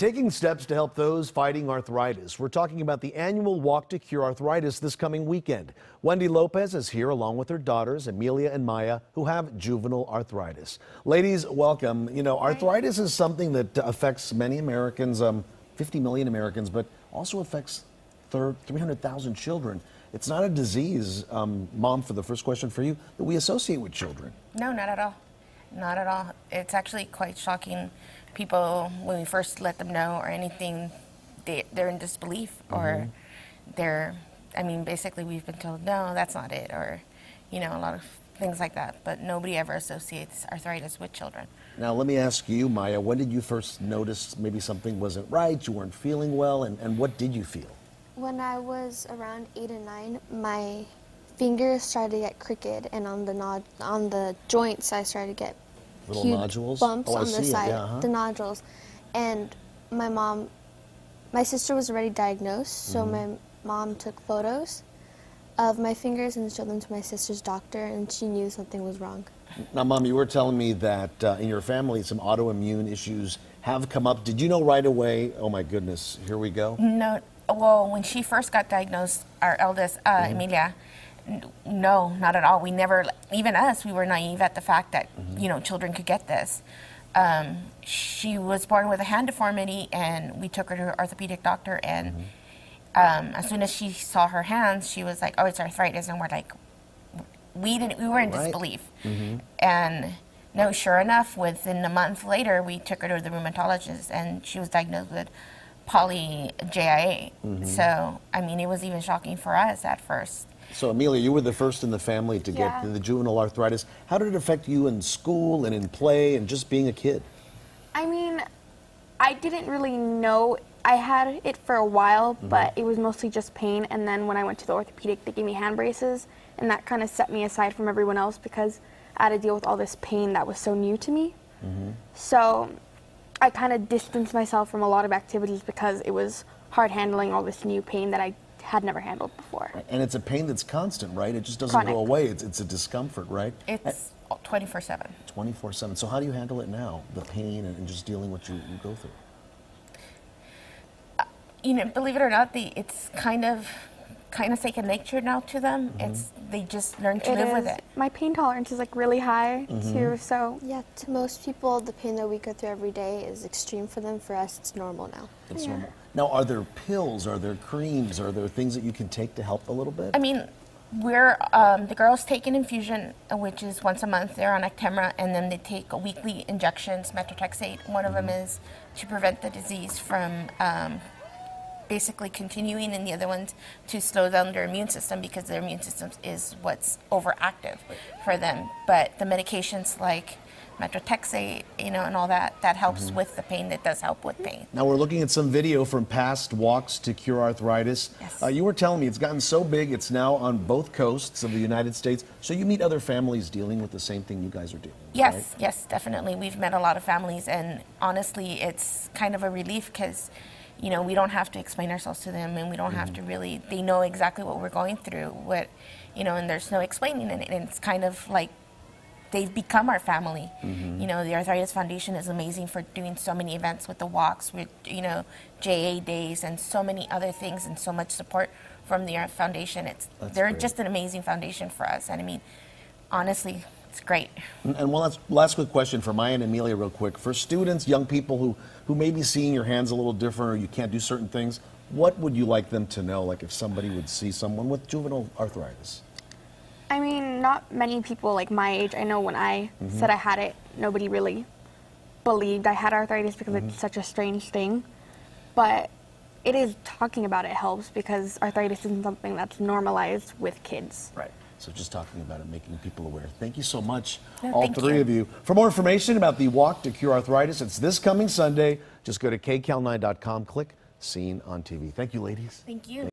Taking steps to help those fighting arthritis. We're talking about the annual Walk to Cure Arthritis this coming weekend. Wendy Lopez is here along with her daughters, Amelia and Maya, who have juvenile arthritis. Ladies, welcome. You know, arthritis is something that affects many Americans, um, 50 million Americans, but also affects 300,000 children. It's not a disease, um, Mom, for the first question for you, that we associate with children. No, not at all. Not at all. It's actually quite shocking. People, when we first let them know or anything, they, they're in disbelief mm-hmm. or they're, I mean, basically we've been told, no, that's not it, or, you know, a lot of things like that. But nobody ever associates arthritis with children. Now, let me ask you, Maya, when did you first notice maybe something wasn't right, you weren't feeling well, and, and what did you feel? When I was around eight and nine, my fingers started to get crooked, and on the nod on the joints, I started to get little huge nodules bumps oh, on the side, yeah, huh? the nodules, and my mom, my sister was already diagnosed, so mm -hmm. my mom took photos of my fingers and showed them to my sister's doctor, and she knew something was wrong. Now, Mom, you were telling me that uh, in your family some autoimmune issues have come up. Did you know right away? Oh my goodness, here we go. No, well, when she first got diagnosed, our eldest, uh, mm-hmm. Amelia, no, not at all. We never, even us, we were naive at the fact that mm-hmm. you know children could get this. Um, she was born with a hand deformity, and we took her to her orthopedic doctor. And mm-hmm. um, as soon as she saw her hands, she was like, "Oh, it's arthritis," and we're like, we didn't, we were in right. disbelief. Mm-hmm. And no, sure enough, within a month later, we took her to the rheumatologist, and she was diagnosed with poly JIA. Mm-hmm. So, I mean, it was even shocking for us at first. So, Amelia, you were the first in the family to yeah. get the juvenile arthritis. How did it affect you in school and in play and just being a kid? I mean, I didn't really know. I had it for a while, mm-hmm. but it was mostly just pain. And then when I went to the orthopedic, they gave me hand braces, and that kind of set me aside from everyone else because I had to deal with all this pain that was so new to me. Mm-hmm. So I kind of distanced myself from a lot of activities because it was hard handling all this new pain that I had never handled before. And it's a pain that's constant, right? It just doesn't Chronic. go away. It's, it's a discomfort, right? It's 24 7. 24 7. So, how do you handle it now, the pain and, just dealing with what you, you go through? Uh, you know, believe it or not, the, it's kind of kind of second nature now to them. Mm-hmm. It's they just learn to it live is. with it. My pain tolerance is like really high mm-hmm. too. So yeah, to most people, the pain that we go through every day is extreme for them. For us, it's normal now. It's yeah. normal. Now, are there pills? Are there creams? Are there things that you can take to help a little bit? I mean, we're um, the girls take an infusion, which is once a month. They're on Actemra, and then they take weekly injections, methotrexate. One of mm-hmm. them is to prevent the disease from um, basically continuing and the other ones to slow down their immune system because their immune system is what's overactive for them. But the medications like methotrexate, you know, and all that, that helps mm-hmm. with the pain. That does help with pain. Now we're looking at some video from past walks to cure arthritis. Yes. Uh, you were telling me it's gotten so big, it's now on both coasts of the United States. So you meet other families dealing with the same thing you guys are doing. Yes, right? yes, definitely. We've met a lot of families, and honestly, it's kind of a relief because you know, we don't have to explain ourselves to them and we don't mm-hmm. have to really, they know exactly what we're going through, what, you know, and there's no explaining it. And it's kind of like they've become our family. Mm-hmm. You know, the Arthritis Foundation is amazing for doing so many events with the walks, with, you know, JA days and so many other things and so much support from the foundation. It's, That's they're great. just an amazing foundation for us. And I mean, honestly, it's great. And, and one last, last quick question for Maya and Amelia, real quick. For students, young people who, who may be seeing your hands a little different or you can't do certain things, what would you like them to know? Like if somebody would see someone with juvenile arthritis? I mean, not many people like my age. I know when I mm-hmm. said I had it, nobody really believed I had arthritis because mm-hmm. it's such a strange thing. But it is talking about it helps because arthritis isn't something that's normalized with kids. Right. So just talking about it, making people aware. Thank you so much, no, all three you. of you. For more information about the Walk to Cure Arthritis, it's this coming Sunday. Just go to kcal9.com, click Seen on TV. Thank you, ladies. Thank you.